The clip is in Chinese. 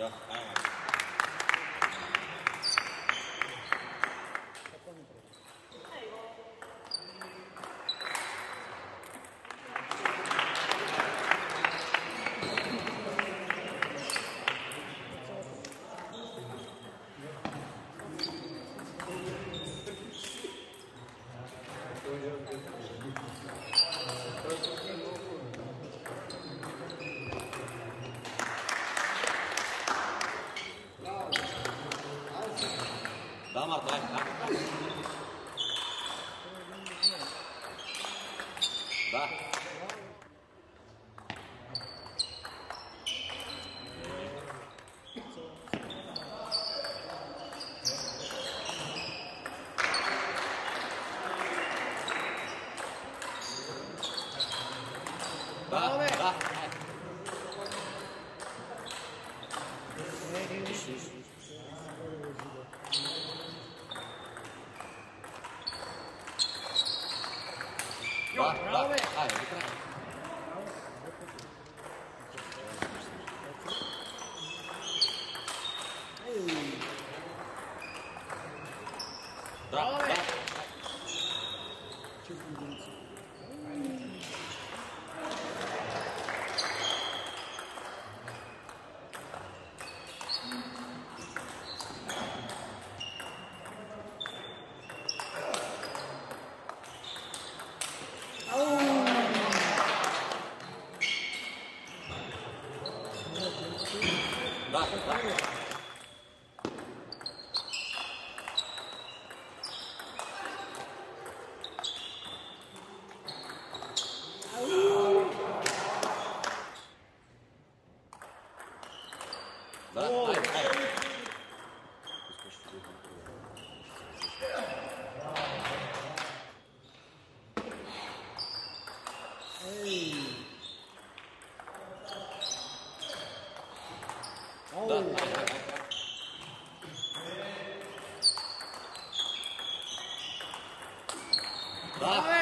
Já. Ah. É. 来来来。来来来，哎，你看。来来。来来。来来来。来